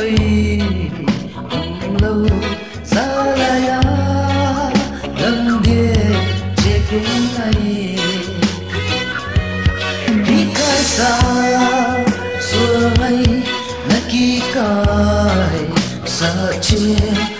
ơi lâu ra là ya lần đi chỉ kiếm này đi cái xa, xua ngay naki cái sợ chia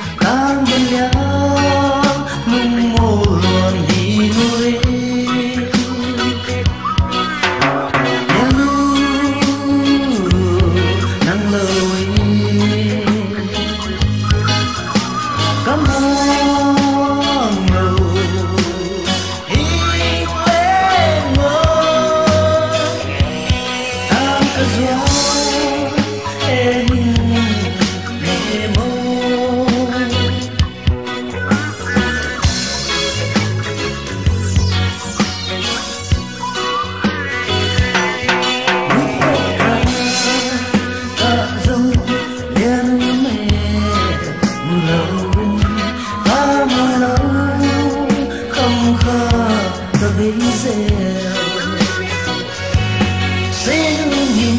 nhìn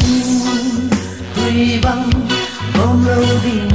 tùy băng bom lâu đình